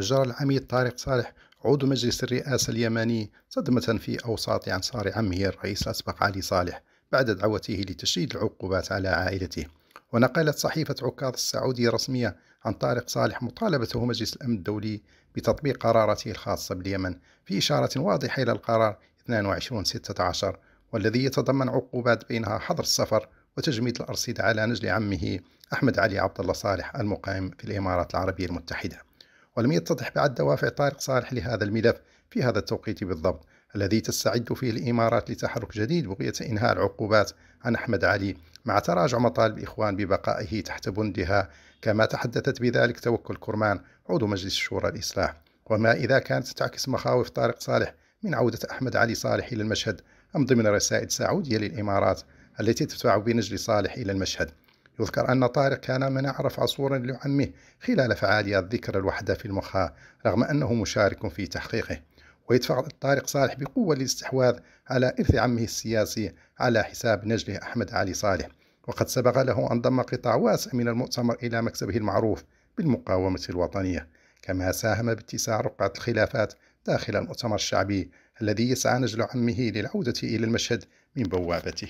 جرى العميد طارق صالح عضو مجلس الرئاسة اليمني صدمة في أوساط أنصار عمه الرئيس الأسبق علي صالح بعد دعوته لتشديد العقوبات على عائلته. ونقلت صحيفة عكاظ السعودية الرسمية عن طارق صالح مطالبته مجلس الأمن الدولي بتطبيق قراراته الخاصة باليمن في إشارة واضحة إلى القرار 2216 والذي يتضمن عقوبات بينها حظر السفر وتجميد الأرصدة على نجل عمه أحمد علي عبد الله صالح المقيم في الإمارات العربية المتحدة. ولم يتضح بعد دوافع طارق صالح لهذا الملف في هذا التوقيت بالضبط الذي تستعد فيه الإمارات لتحرك جديد بغية إنهاء العقوبات. عن أحمد علي مع تراجع مطالب الإخوان ببقائه تحت بندها كما تحدثت بذلك توكل كرمان عضو مجلس الشورى الإصلاح. وما إذا كانت تعكس مخاوف طارق صالح من عودة أحمد علي صالح إلى المشهد أم ضمن رسائل سعودية للإمارات التي تدفع بنجل صالح إلى المشهد؟ يذكر أن طارق كان من أعرف عصورا لعمه خلال فعاليات ذكر الوحدة في المخا رغم أنه مشارك في تحقيقه. ويدفع طارق صالح بقوة للاستحواذ على إرث عمه السياسي على حساب نجله أحمد علي صالح. وقد سبق له أن ضم قطاع واسع من المؤتمر إلى مكسبه المعروف بالمقاومة الوطنية. كما ساهم باتساع رقعة الخلافات داخل المؤتمر الشعبي الذي يسعى نجل عمه للعودة إلى المشهد من بوابته.